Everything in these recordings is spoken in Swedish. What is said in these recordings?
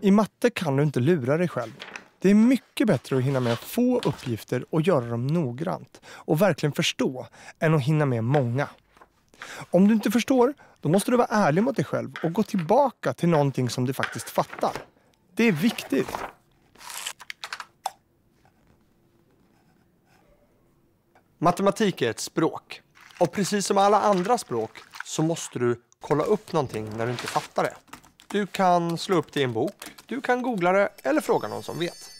I matte kan du inte lura dig själv. Det är mycket bättre att hinna med få uppgifter och göra dem noggrant och verkligen förstå än att hinna med många. Om du inte förstår, då måste du vara ärlig mot dig själv och gå tillbaka till någonting som du faktiskt fattar. Det är viktigt. Matematik är ett språk. Och precis som alla andra språk så måste du kolla upp någonting när du inte fattar det. Du kan slå upp det i en bok, du kan googla det eller fråga någon som vet.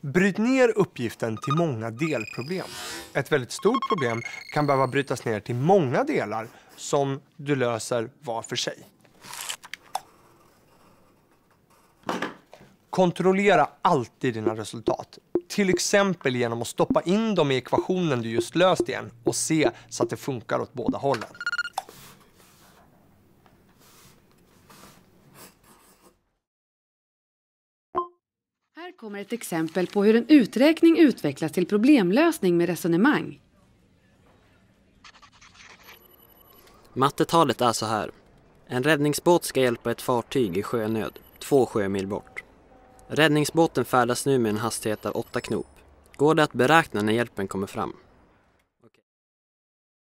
Bryt ner uppgiften till många delproblem. Ett väldigt stort problem kan behöva brytas ner till många delar som du löser var för sig. Kontrollera alltid dina resultat. Till exempel genom att stoppa in dem i ekvationen du just löst igen och se så att det funkar åt båda hållen. Här kommer ett exempel på hur en uträkning utvecklas till problemlösning med resonemang. Mattetalet är så här. En räddningsbåt ska hjälpa ett fartyg i sjönöd, två sjömil bort. Räddningsbåten färdas nu med en hastighet av 8 knop. Går det att beräkna när hjälpen kommer fram?